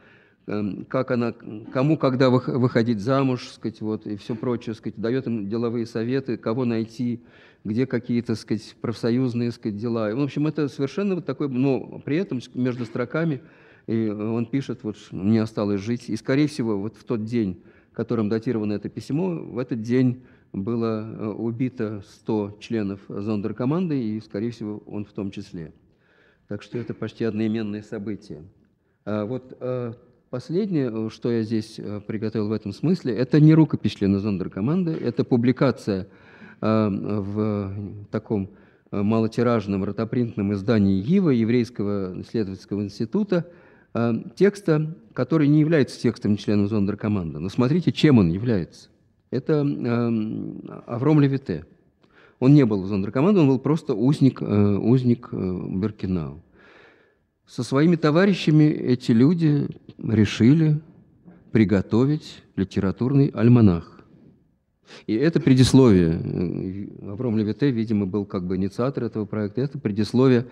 как она, кому когда выходить замуж, сказать, вот, и все прочее, сказать, дает им деловые советы, кого найти, где какие-то, сказать, профсоюзные, сказать, дела. В общем, это совершенно вот такой, но при этом между строками и он пишет, вот, мне осталось жить. И, скорее всего, вот в тот день, которым датировано это письмо, в этот день было э, убито 100 членов зондеркоманды, и, скорее всего, он в том числе. Так что это почти одноименные события. А вот э, Последнее, э, что я здесь э, приготовил в этом смысле, это не рукопись члена зондеркоманды, это публикация э, в таком малотиражном ротопринтном издании ЕИВа, Еврейского исследовательского института, текста, который не является текстом члена зондеркоманды. Но смотрите, чем он является. Это Авром Левите. Он не был зондеркомандой, он был просто узник, узник Беркинау. Со своими товарищами эти люди решили приготовить литературный альманах. И это предисловие. Авром Левите, видимо, был как бы инициатор этого проекта. Это предисловие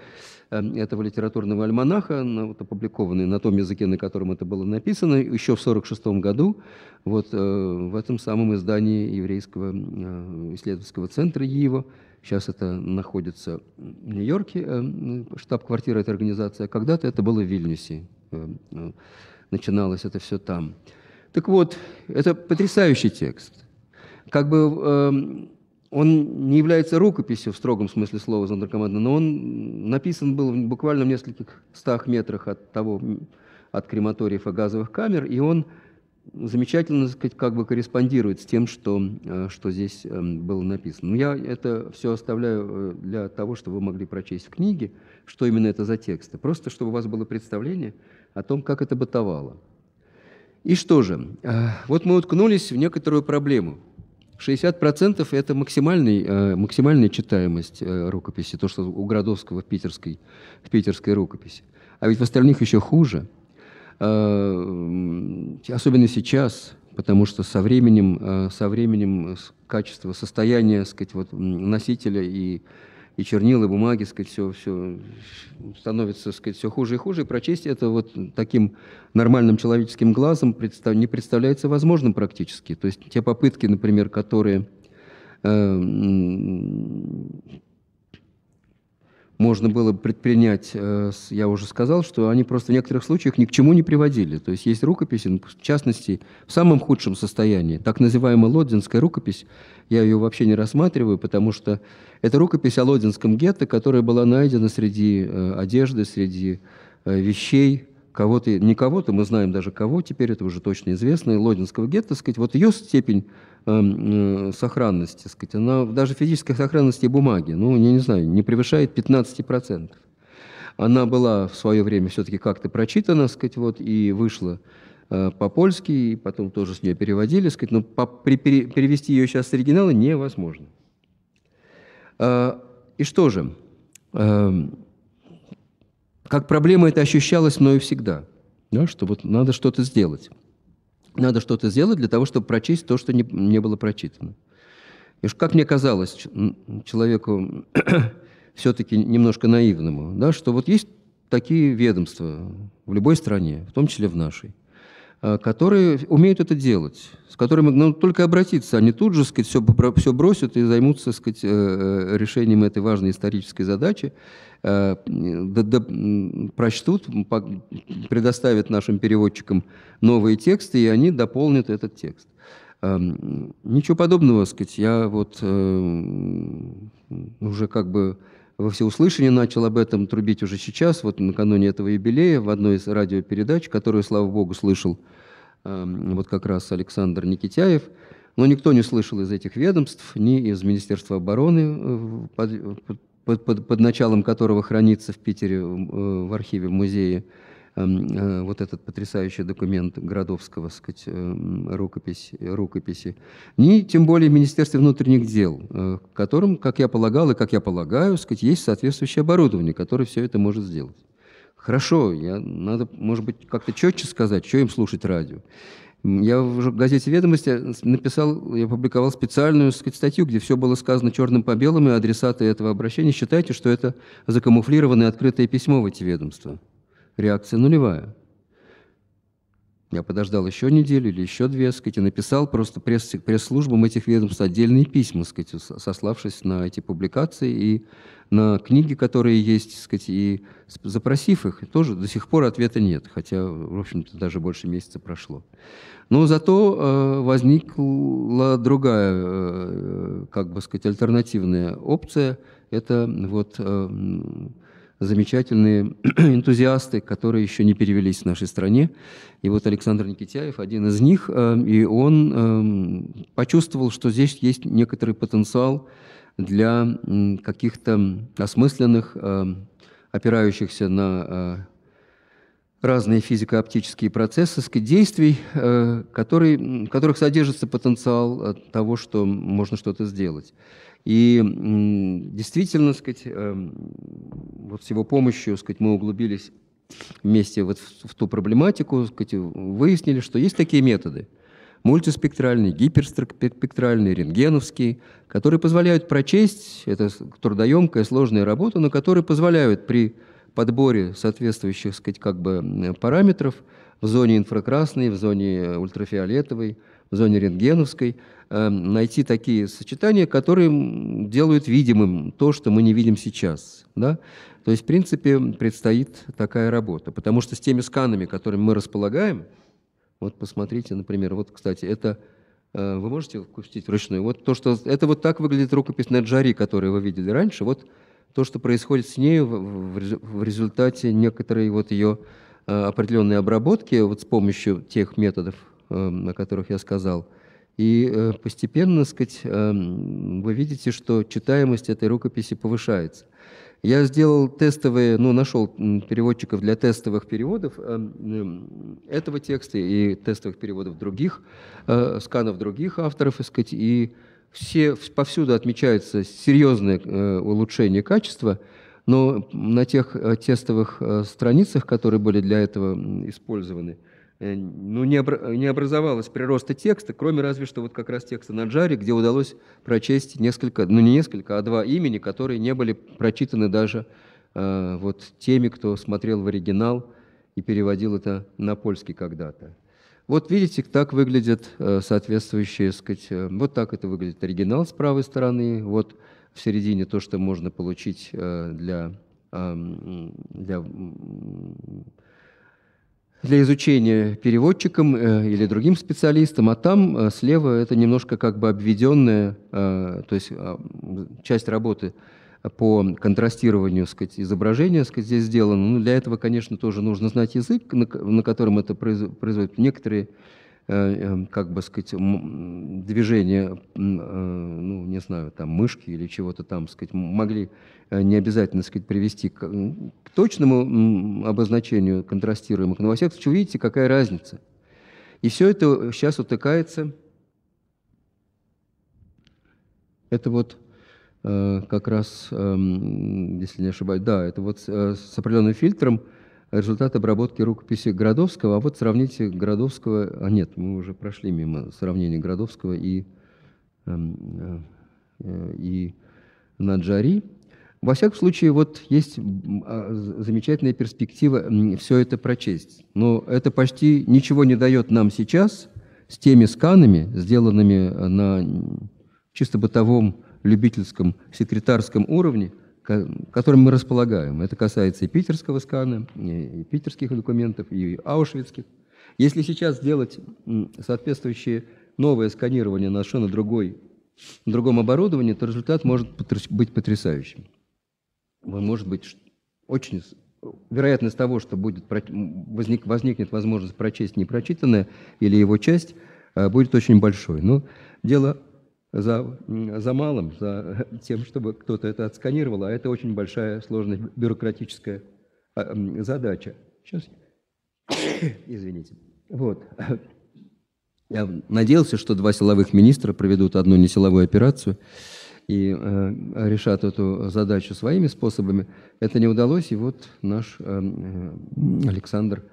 этого литературного альманаха, вот, опубликованный на том языке, на котором это было написано, еще в 1946 году вот, в этом самом издании Еврейского исследовательского центра ЕИВО. Сейчас это находится в Нью-Йорке, штаб-квартира этой организации, а когда-то это было в Вильнюсе. Начиналось это все там. Так вот, это потрясающий текст. Как бы э, он не является рукописью в строгом смысле слова Зондеркоманда, но он написан был буквально в нескольких стах метрах от того, от крематориев и газовых камер, и он замечательно, так сказать, как бы корреспондирует с тем, что, э, что здесь э, было написано. Но я это все оставляю э, для того, чтобы вы могли прочесть в книге, что именно это за тексты. Просто чтобы у вас было представление о том, как это бытовало. И что же? Вот мы уткнулись в некоторую проблему. 60% это максимальный, максимальная читаемость рукописи, то, что у Градовского в питерской, в питерской рукописи. А ведь в остальных еще хуже – особенно сейчас, потому что со временем, э, со временем качество, состояние сказать, вот, носителя и, и чернил, и бумаги сказать, все, все становится сказать, все хуже и хуже, и прочесть это вот таким нормальным человеческим глазом представ, не представляется возможным практически. То есть те попытки, например, которые э, можно было предпринять, э, я уже сказал, что они просто в некоторых случаях ни к чему не приводили. То есть есть рукописи, ну, в частности, в самом худшем состоянии. Так называемая Лодзинская рукопись, я ее вообще не рассматриваю, потому что это рукопись о Лодзинском гетто, которая была найдена среди э, одежды, среди э, вещей, кого-то, не кого-то, мы знаем даже кого, теперь это уже точно известно, Лодинского гетто, сказать, вот ее степень э, сохранности, сказать, она даже физической сохранности бумаги, ну, я не знаю, не превышает 15%. Она была в свое время все-таки как-то прочитана, сказать, вот, и вышла э, по-польски, и потом тоже с нее переводили, сказать, но по, при, пере, перевести ее сейчас с оригинала невозможно. Э, и что же? Э, как проблема это ощущалось мною всегда, да, что вот надо что-то сделать. Надо что-то сделать для того, чтобы прочесть то, что не, не было прочитано. И уж как мне казалось, человеку все-таки немножко наивному, да, что вот есть такие ведомства в любой стране, в том числе в нашей, а, которые умеют это делать, с которыми ну, только обратиться, они тут же сказать, все, все бросят и займутся сказать, э, э, решением этой важной исторической задачи, э, прочтут, предоставят нашим переводчикам новые тексты, и они дополнят этот текст. Ничего подобного, сказать, я вот уже как бы во всеуслышание начал об этом трубить уже сейчас, вот накануне этого юбилея, в одной из радиопередач, которую, слава богу, слышал э, вот как раз Александр Никитяев. Но никто не слышал из этих ведомств, ни из Министерства обороны, э, под, под, под, началом которого хранится в Питере э, в архиве в музее Эм, э, вот этот потрясающий документ Городовского, сказать, эм, рукопись, рукописи, ни тем более Министерстве внутренних дел, э, в котором, как я полагал и как я полагаю, сказать, есть соответствующее оборудование, которое все это может сделать. Хорошо, я, надо, может быть, как-то четче сказать, что им слушать радио. Я в газете «Ведомости» написал, я публиковал специальную статью, где все было сказано черным по белому, и адресаты этого обращения считайте, что это закамуфлированное открытое письмо в эти ведомства реакция нулевая. Я подождал еще неделю или еще две, сказать, и написал просто пресс, пресс-службам этих ведомств отдельные письма, сказать, сославшись на эти публикации и на книги, которые есть, сказать, и запросив их, тоже до сих пор ответа нет, хотя, в общем-то, даже больше месяца прошло. Но зато э, возникла другая, э, как бы сказать, альтернативная опция. Это вот э, замечательные энтузиасты, которые еще не перевелись в нашей стране. И вот Александр Никитяев один из них, э, и он э, почувствовал, что здесь есть некоторый потенциал для каких-то осмысленных, э, опирающихся на разные физико-оптические процессы действий, которые, в которых содержится потенциал того, что можно что-то сделать. И действительно, сказать, вот с его помощью сказать, мы углубились вместе вот в ту проблематику, сказать, выяснили, что есть такие методы. Мультиспектральный, гиперспектральный, рентгеновский, которые позволяют прочесть, это трудоемкая, сложная работа, но которые позволяют при подборе соответствующих, сказать, как бы параметров в зоне инфракрасной, в зоне ультрафиолетовой, в зоне рентгеновской, э, найти такие сочетания, которые делают видимым то, что мы не видим сейчас. Да? То есть, в принципе, предстоит такая работа. Потому что с теми сканами, которыми мы располагаем, вот посмотрите, например, вот, кстати, это э, вы можете пустить вручную? Вот то, что это вот так выглядит рукопись Наджари, которую вы видели раньше. Вот то, что происходит с ней в результате некоторой вот ее э, определенной обработки вот с помощью тех методов, э, о которых я сказал. И постепенно, так сказать, вы видите, что читаемость этой рукописи повышается. Я сделал тестовые, ну, нашел переводчиков для тестовых переводов э, этого текста и тестовых переводов других, э, сканов других авторов, сказать, и все, повсюду отмечается серьезное э, улучшение качества, но на тех тестовых страницах, которые были для этого использованы, ну, не, обра не образовалось прироста текста, кроме разве что вот как раз текста на Джаре, где удалось прочесть несколько, ну не несколько, а два имени, которые не были прочитаны даже э, вот теми, кто смотрел в оригинал и переводил это на польский когда-то. Вот видите, так выглядят э, соответствующие, сказать, э, вот так это выглядит оригинал с правой стороны, вот в середине то, что можно получить э, для, э, для для изучения переводчикам э, или другим специалистам, а там э, слева это немножко как бы обведенная, э, то есть а, часть работы по контрастированию сказать, изображения сказать, здесь сделана. Но ну, для этого, конечно, тоже нужно знать язык, на, на котором это производит. Некоторые как бы сказать, движения, э, ну, не знаю, там, мышки или чего-то там, сказать, могли не обязательно, сказать, привести к, к точному обозначению контрастируемых, но во всяком случае, видите, какая разница. И все это сейчас утыкается, это вот как раз, если не ошибаюсь, да, это вот с определенным фильтром, результат обработки рукописи Градовского. А вот сравните Градовского, а нет, мы уже прошли мимо сравнения Градовского и, эм, э, и Наджари. Во всяком случае, вот есть а, замечательная перспектива все это прочесть. Но это почти ничего не дает нам сейчас с теми сканами, сделанными на чисто бытовом любительском секретарском уровне – которым мы располагаем. Это касается и питерского скана, и питерских документов, и аушвицких. Если сейчас сделать соответствующее новое сканирование на совершенно другой, другом оборудовании, то результат может быть потрясающим. Может быть очень вероятность того, что будет, возник, возникнет возможность прочесть непрочитанное или его часть, э, будет очень большой. Но дело за, за малым, за тем, чтобы кто-то это отсканировал, а это очень большая, сложная бюрократическая а, задача. Сейчас, извините. Вот. Я надеялся, что два силовых министра проведут одну несиловую операцию и э, решат эту задачу своими способами. Это не удалось, и вот наш э, э Александр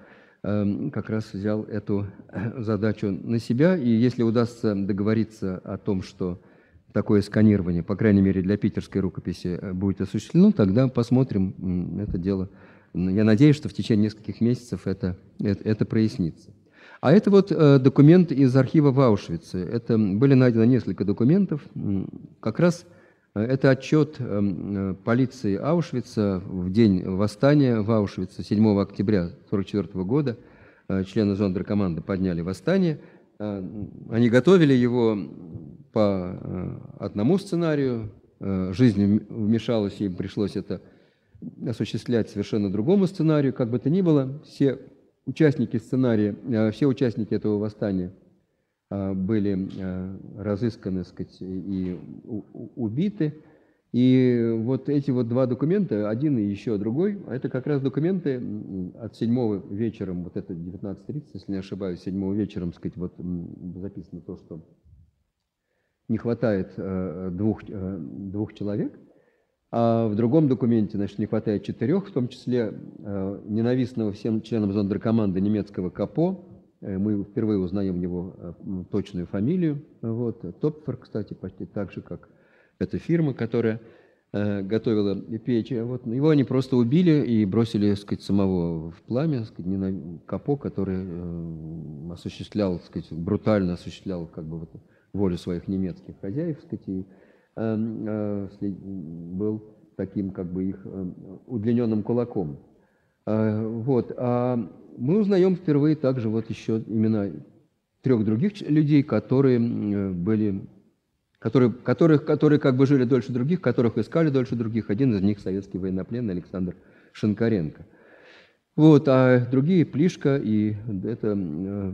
как раз взял эту э, задачу на себя. И если удастся договориться о том, что такое сканирование, по крайней мере для питерской рукописи, э, будет осуществлено, тогда посмотрим это дело. Я надеюсь, что в течение нескольких месяцев это, это, это прояснится. А это вот э, документ из архива в Аушвице. Это были найдено несколько документов, как раз это отчет эм, э, полиции Аушвица в день восстания в Аушвице 7 октября 1944 года. Э, члены зондеркоманды подняли восстание. Э, они готовили его по одному сценарию. Жизнь вмешалась, им пришлось это осуществлять совершенно другому сценарию. Как бы то ни было, все участники сценария, все участники этого восстания – были а, разысканы сказать, и убиты. И вот эти вот два документа, один и еще другой, это как раз документы от 7 вечером, вот это 19.30, если не ошибаюсь, 7 вечером, сказать, вот записано то, что не хватает э, двух, э, двух человек, а в другом документе, значит, не хватает четырех, в том числе э, ненавистного всем членам зондеркоманды немецкого КАПО, э, мы впервые узнаем его э, точную фамилию. Вот. Топфер, кстати, почти так же, как эта фирма, которая э, готовила печь. Вот. Его они просто убили и бросили, так сказать, самого в пламя, так сказать, не на капо, который э, осуществлял, так сказать, брутально осуществлял как бы вот, волю своих немецких хозяев, так сказать, и э, э, был таким как бы их э, удлиненным кулаком. Э, вот. А мы узнаем впервые также вот еще имена трех других людей, которые были, которые, которых, которые как бы жили дольше других, которых искали дольше других. Один из них советский военнопленный Александр Шинкаренко. Вот, а другие Плишка, и это э,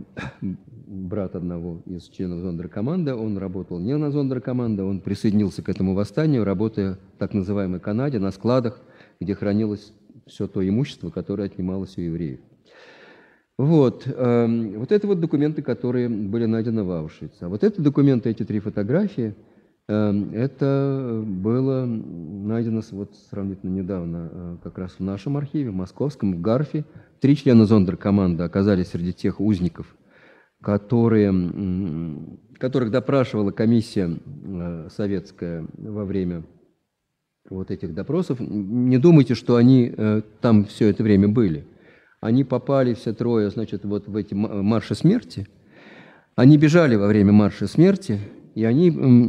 брат одного из членов зондеркоманды, он работал не на зондеркоманде, он присоединился к этому восстанию, работая в так называемой Канаде на складах, где хранилось все то имущество, которое отнималось у евреев. Вот, э, вот это вот документы, которые были найдены в Аушвице. А вот это документы, эти три фотографии, э, это было найдено вот сравнительно недавно э, как раз в нашем архиве, в московском, в Гарфе. Три члена зондеркоманды оказались среди тех узников, которые, которых допрашивала комиссия э, советская во время вот этих допросов. Не думайте, что они э, там все это время были – они попали все трое, значит, вот в эти марши смерти. Они бежали во время марша смерти, и они,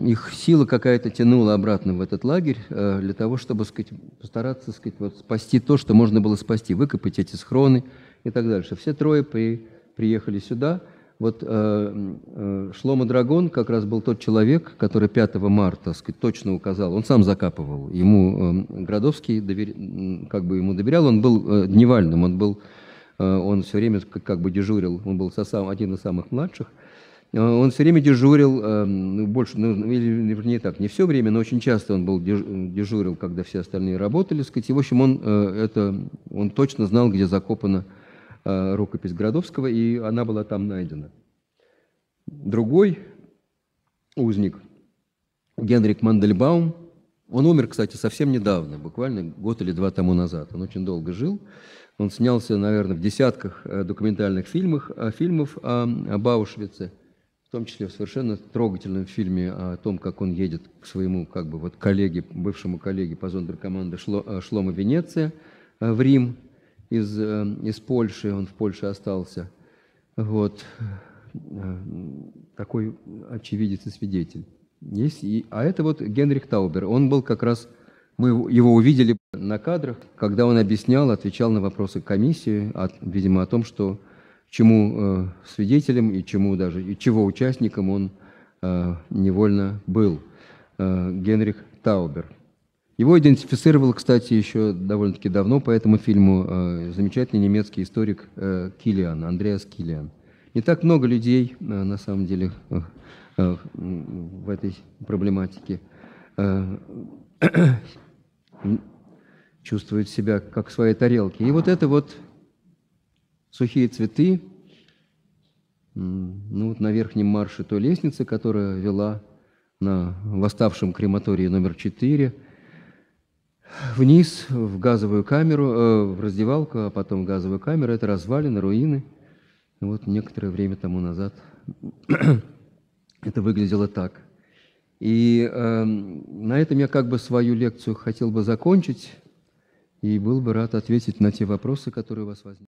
их сила какая-то тянула обратно в этот лагерь э, для того, чтобы сказать, постараться сказать, вот, спасти то, что можно было спасти, выкопать эти схроны и так дальше. Все трое при, приехали сюда. Вот э, э, Шлома Драгон как раз был тот человек, который 5 марта сказать, точно указал, он сам закапывал. Ему э, Градовский довер... как бы ему доверял, он был э, дневальным, он был Э, он все время как бы дежурил, он был один из самых младших, э, он все время дежурил, э, ну, больше, ну, или вернее так, не все время, но очень часто он был дежурил, когда все остальные работали, сказать. И, в общем, он, это, он точно знал, где закопана рукопись Градовского, и она была там найдена. Другой узник, Генрик Мандельбаум, он умер, кстати, совсем недавно, буквально год или два тому назад. Он очень долго жил. Он снялся, наверное, в десятках э, документальных фильмах, э, фильмов о, об Аушвице, в том числе в совершенно трогательном фильме о том, как он едет к своему как бы, вот, коллеге, бывшему коллеге по зондеркоманде Шло, э, Шлома Венеция в Рим из, из Польши, он в Польше остался. Вот. Такой очевидец и свидетель. Есть, и, а это вот Генрих Таубер. Он был как раз мы его увидели на кадрах, когда он объяснял, отвечал на вопросы комиссии, от, видимо, о том, что чему э, свидетелем и чему даже и чего участником он э, невольно был. Э, Генрих Таубер. Его идентифицировал, кстати, еще довольно-таки давно по этому фильму э, замечательный немецкий историк э, Килиан, Андреас Килиан. Не так много людей, э, на самом деле, э, э, в этой проблематике. Э, чувствует себя как в своей тарелке. И вот это вот сухие цветы, ну вот на верхнем марше той лестницы, которая вела на восставшем крематории номер 4, вниз в газовую камеру, э, в раздевалку, а потом в газовую камеру. Это развалины, руины. Вот некоторое время тому назад это выглядело так – и э, на этом я как бы свою лекцию хотел бы закончить и был бы рад ответить на те вопросы, которые у вас возникли.